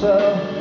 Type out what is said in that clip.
so